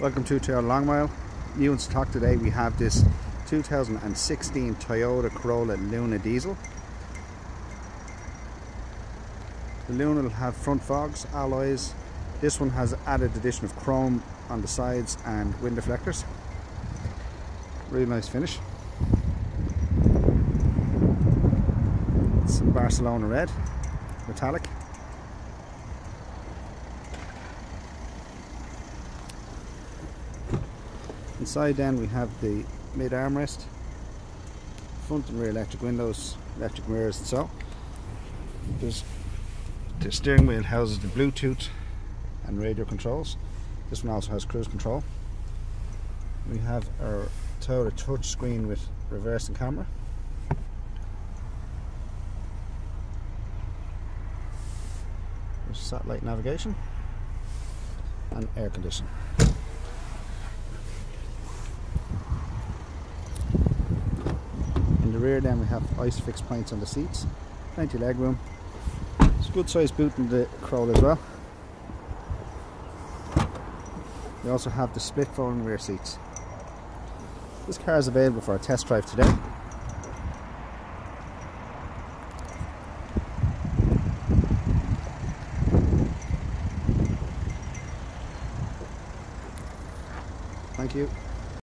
Welcome to Toyota Long Mile. New in stock today we have this 2016 Toyota Corolla Luna Diesel. The Luna will have front fogs, alloys. This one has added addition of chrome on the sides and wind deflectors. Really nice finish. In Barcelona red, metallic. Inside then we have the mid armrest, front and rear electric windows, electric mirrors and so. There's the steering wheel houses the Bluetooth and radio controls. This one also has cruise control. We have our Toyota touch screen with reversing camera. There's satellite navigation and air conditioning. In the rear then we have ISOFIX points on the seats, plenty leg room. It's a good sized boot in the Corolla as well. We also have the split folding rear seats. This car is available for a test drive today. Thank you.